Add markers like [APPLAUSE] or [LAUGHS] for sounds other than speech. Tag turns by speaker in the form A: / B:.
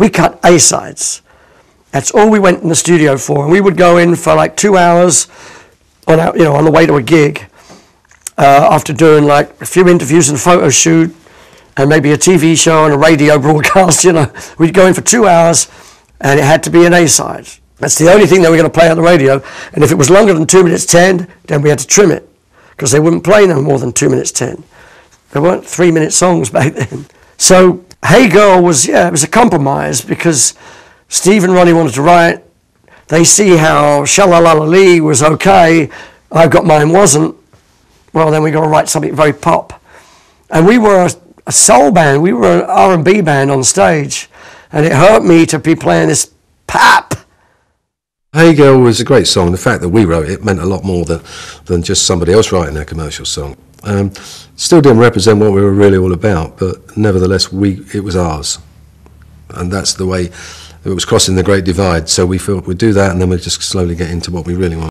A: we cut A sides. That's all we went in the studio for, and we would go in for like two hours on our, you know on the way to a gig. Uh, after doing like a few interviews and photo shoot, and maybe a TV show and a radio [LAUGHS] broadcast, you know, we'd go in for two hours, and it had to be an A side. That's the only thing we were going to play on the radio. And if it was longer than two minutes ten, then we had to trim it because they wouldn't play no more than two minutes ten. There weren't three minute songs [LAUGHS] back then. So Hey Girl was yeah, it was a compromise because Steve and Ronnie wanted to write. They see how Shalalala was okay. I've Got Mine wasn't. Well, then we got to write something very pop. And we were a, a soul band. We were an R&B band on stage, and it hurt me to be playing this pop.
B: Hey Girl was a great song. The fact that we wrote it meant a lot more than, than just somebody else writing a commercial song. Um, still didn't represent what we were really all about, but nevertheless, we it was ours, and that's the way it was crossing the great divide. So we thought we'd do that, and then we'd just slowly get into what we really want.